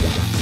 Yeah.